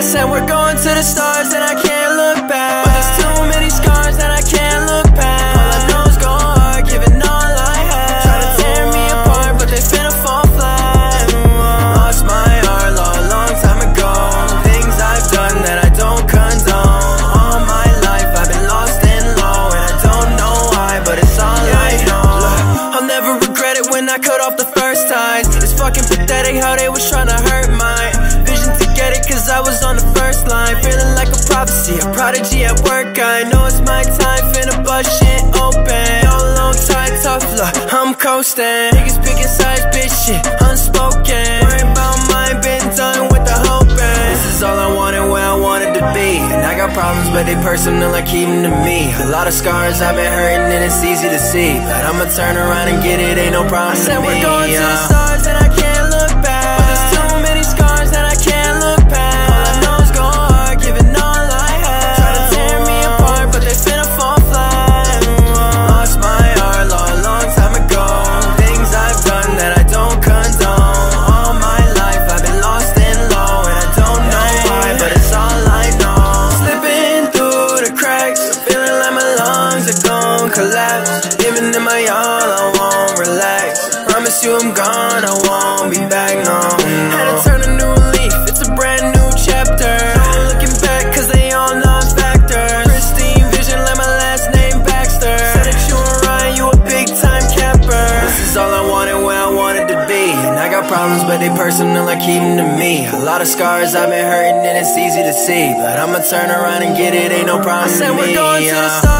said we're going to the stars and I can't look back. But there's too many scars that I can't look past. All I know is go hard, giving all I have. Try to tear me apart, but they finna fall flat. Mm-hmm. Lost my heart long, long time ago. Things I've done that I don't condone. All my life I've been lost and low, and I don't know why, but it's all I know. I'll never regret it when I cut off the first ties. It's fucking pathetic how they was trying to hurt my on the first line. Feeling like a prophecy, a prodigy at work. I know it's my time, finna bust shit open. All alone, tight, tough luck, I'm coasting. Niggas picking sides, bitch shit, unspoken. Worrying about mine, been done with the hoping. This is all I wanted, where I wanted to be. And I got problems, but they personal, I keep them to me. A lot of scars, I've been hurting, and it's easy to see. But I'ma turn around and get it, ain't no problem. I said we're going to the stars, you I'm gone, I won't be back, no. Had to turn a new leaf, it's a brand new chapter. No looking back, cause they all lost factors. Pristine vision, like my last name Baxter. Said that you and Ryan, you a big time capper. This is all I wanted, where I wanted to be. And I got problems, but they personal, I keep them to me. A lot of scars, I've been hurting, and it's easy to see. But I'ma turn around and get it, ain't no problem. I said we're going to the stars.